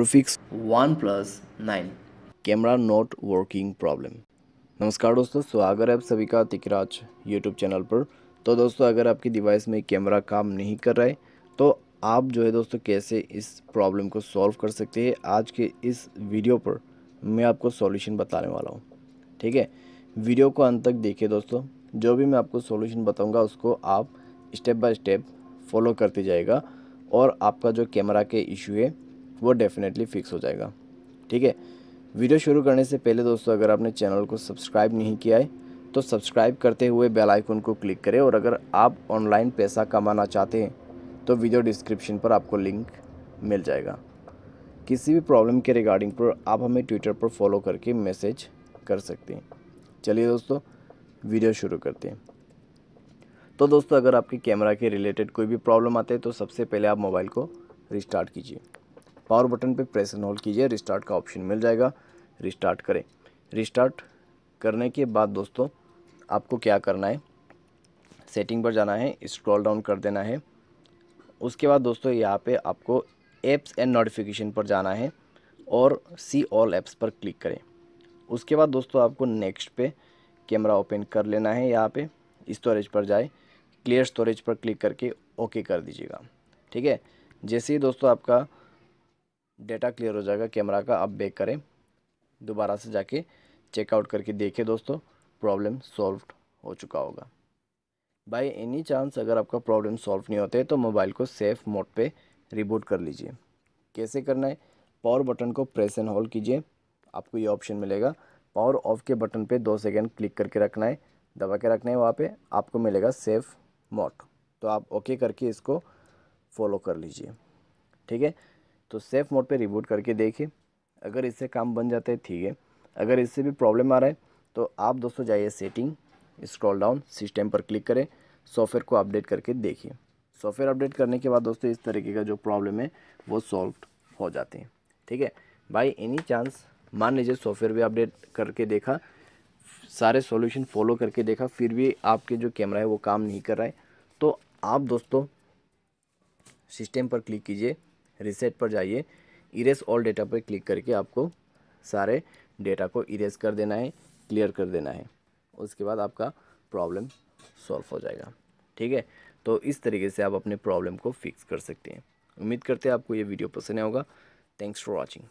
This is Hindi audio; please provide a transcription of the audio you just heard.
How fix OnePlus nine camera not working problem नमस्कार दोस्तों, स्वागत है आप सभी का तिकराज यूट्यूब चैनल पर। तो दोस्तों, अगर आपकी डिवाइस में कैमरा काम नहीं कर रहा है तो आप जो है दोस्तों, कैसे इस प्रॉब्लम को सॉल्व कर सकते हैं? आज के इस वीडियो पर मैं आपको सॉल्यूशन बताने वाला हूँ। ठीक है? वीडियो को अंत तक देखिए दोस्तों। जो भी मैं आपको सॉल्यूशन बताऊँगा, उसको आप स्टेप बाय स्टेप फॉलो करते जाएगा और आपका जो कैमरा के इशू है वो डेफिनेटली फिक्स हो जाएगा। ठीक है? वीडियो शुरू करने से पहले दोस्तों, अगर आपने चैनल को सब्सक्राइब नहीं किया है तो सब्सक्राइब करते हुए बेल आइकन को क्लिक करें और अगर आप ऑनलाइन पैसा कमाना चाहते हैं तो वीडियो डिस्क्रिप्शन पर आपको लिंक मिल जाएगा। किसी भी प्रॉब्लम के रिगार्डिंग पर आप हमें ट्विटर पर फॉलो करके मैसेज कर सकते हैं। चलिए दोस्तों वीडियो शुरू करते हैं। तो दोस्तों, अगर आपके कैमरा के रिलेटेड कोई भी प्रॉब्लम आते हैं तो सबसे पहले आप मोबाइल को रिस्टार्ट कीजिए। पावर बटन पे प्रेस एंड होल्ड कीजिए रिस्टार्ट का ऑप्शन मिल जाएगा। रिस्टार्ट करें। रिस्टार्ट करने के बाद दोस्तों, आपको क्या करना है? सेटिंग पर जाना है स्क्रॉल डाउन कर देना है। उसके बाद दोस्तों, यहाँ पे आपको एप्स एंड नोटिफिकेशन पर जाना है और सी ऑल एप्स पर क्लिक करें। उसके बाद दोस्तों, आपको नेक्स्ट पे कैमरा ओपन कर लेना है यहाँ पे। स्टोरेज पर जाए। क्लियर स्टोरेज पर क्लिक करके ओके कर दीजिएगा। ठीक है? जैसे ही दोस्तों आपका डेटा क्लियर हो जाएगा, कैमरा का, आप बेक करें। दोबारा से जाके चेकआउट करके देखें दोस्तों प्रॉब्लम सॉल्व हो चुका होगा। बाय एनी चांस अगर आपका प्रॉब्लम सॉल्व नहीं होते तो मोबाइल को सेफ़ मोड पे रिबूट कर लीजिए। कैसे करना है? पावर बटन को प्रेस एंड होल्ड कीजिए। आपको ये ऑप्शन मिलेगा। पावर ऑफ़ के बटन पे दो सेकेंड क्लिक करके रखना है। दबा के रखना है वहाँ पे। आपको मिलेगा सेफ़ मोड तो आप ओके करके इसको फॉलो कर लीजिए। ठीक है? तो सेफ़ मोड पे रिबूट करके देखिए। अगर इससे काम बन जाता है, ठीक है। अगर इससे भी प्रॉब्लम आ रहा है तो आप दोस्तों जाइए सेटिंग स्क्रॉल डाउन सिस्टम पर क्लिक करें। सॉफ्टवेयर को अपडेट करके देखिए। सॉफ्टवेयर अपडेट करने के बाद दोस्तों, इस तरीके का जो प्रॉब्लम है, वो सॉल्व हो जाते हैं। ठीक है? बाई एनी चांस मान लीजिए सॉफ्टवेयर भी अपडेट करके देखा, सारे सॉल्यूशन फॉलो करके देखा, फिर भी आपके जो कैमरा है, वो काम नहीं कर रहा है। तो आप दोस्तों सिस्टम पर क्लिक कीजिए। रिसेट पर जाइए। इरेस ऑल डेटा पर क्लिक करके आपको सारे डेटा को इरेज कर देना है क्लियर कर देना है। उसके बाद आपका प्रॉब्लम सॉल्व हो जाएगा। ठीक है? तो इस तरीके से आप अपने प्रॉब्लम को फिक्स कर सकते हैं। उम्मीद करते हैं आपको ये वीडियो पसंद आएगा थैंक्स फॉर वॉचिंग